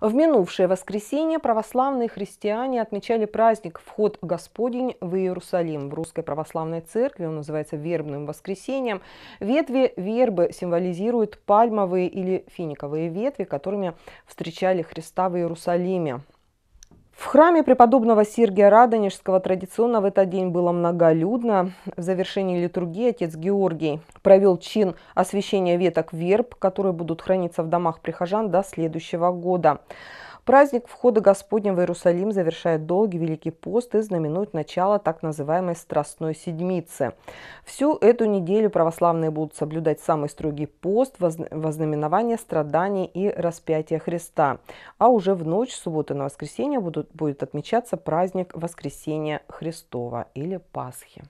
В минувшее воскресенье православные христиане отмечали праздник «Вход Господень в Иерусалим». В Русской Православной Церкви он называется вербным воскресением. Ветви вербы символизируют пальмовые или финиковые ветви, которыми встречали Христа в Иерусалиме. В храме преподобного Сергия Радонежского традиционно в этот день было многолюдно. В завершении литургии отец Георгий провел чин освящения веток верб, которые будут храниться в домах прихожан до следующего года. Праздник входа Господня в Иерусалим завершает долгий Великий пост и знаменует начало так называемой Страстной Седмицы. Всю эту неделю православные будут соблюдать самый строгий пост во знаменование страданий и распятия Христа. А уже в ночь субботы на воскресенье будут, будет отмечаться праздник Воскресения Христова или Пасхи.